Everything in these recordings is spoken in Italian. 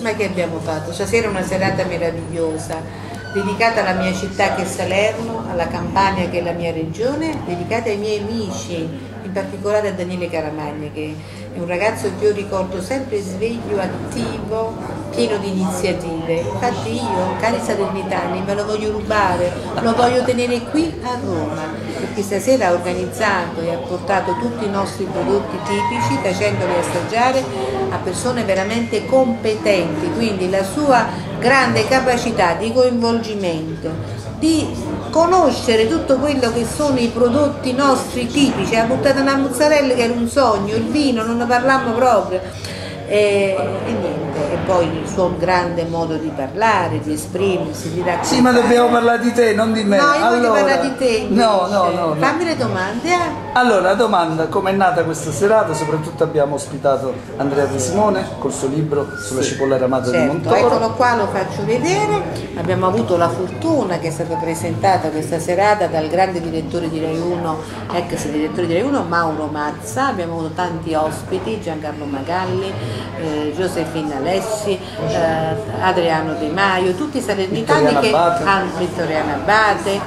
Ma che abbiamo fatto? Stasera è una serata meravigliosa, dedicata alla mia città che è Salerno, alla Campania che è la mia regione, dedicata ai miei amici, in particolare a Daniele Caramagna che è un ragazzo che io ricordo sempre sveglio, attivo, pieno di iniziative. Infatti io, cari salernitani, me lo voglio rubare, lo voglio tenere qui a Roma, perché stasera ha organizzato e ha portato tutti i nostri prodotti tipici facendoli assaggiare a persone veramente competenti, quindi la sua grande capacità di coinvolgimento, di conoscere tutto quello che sono i prodotti nostri tipici, ha buttato una mozzarella che era un sogno, il vino non ne parliamo proprio. E, e, niente, e poi il suo grande modo di parlare, di esprimersi, di raccontare. Sì, ma dobbiamo parlare di te, non di me. No, io allora, voglio parlare di te. No, no, no, Fammi le domande. Eh. Allora, la domanda, come è nata questa serata? Soprattutto abbiamo ospitato Andrea De Simone col suo libro sulla sì. cipolla ramata certo, di Montoro. Eccolo qua, lo faccio vedere. Abbiamo avuto la fortuna che è stata presentata questa serata dal grande direttore di Rai 1, ex direttore di Rai 1, Mauro Mazza. Abbiamo avuto tanti ospiti, Giancarlo Magalli, eh, Giuseppina Alessi, eh, Adriano De Maio, tutti i salernitani che hanno Vittoriana Abate,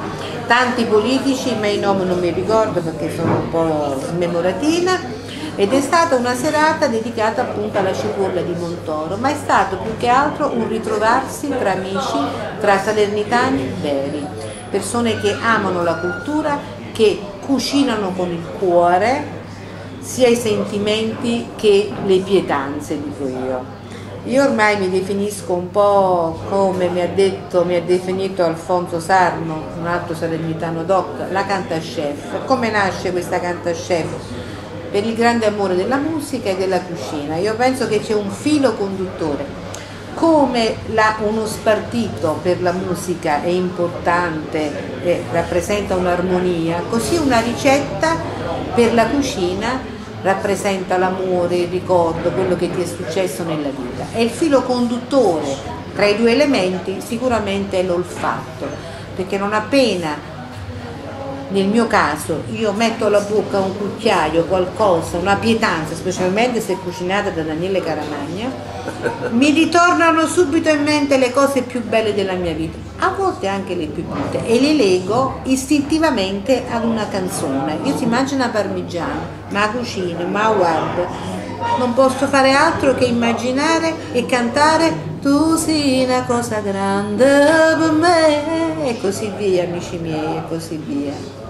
tanti politici, ma i nomi non mi ricordo perché sono un po' smemoratina ed è stata una serata dedicata appunto alla cipolla di Montoro, ma è stato più che altro un ritrovarsi tra amici, tra salernitani veri, persone che amano la cultura, che cucinano con il cuore, sia i sentimenti che le pietanze, dico io. Io ormai mi definisco un po' come mi ha, detto, mi ha definito Alfonso Sarno, un altro salernitano doc, la canta chef. Come nasce questa canta chef? Per il grande amore della musica e della cucina. Io penso che c'è un filo conduttore. Come la, uno spartito per la musica è importante e rappresenta un'armonia, così una ricetta per la cucina rappresenta l'amore, il ricordo, quello che ti è successo nella vita. E il filo conduttore tra i due elementi sicuramente è l'olfatto, perché non appena nel mio caso io metto alla bocca un cucchiaio, qualcosa, una pietanza, specialmente se cucinata da Daniele Caramagna, mi ritornano subito in mente le cose più belle della mia vita, a volte anche le più brutte, e le leggo istintivamente ad una canzone. Io si immagino parmigiano, ma cucino, ma guardo, non posso fare altro che immaginare e cantare tu sei una cosa grande per me e così via amici miei e così via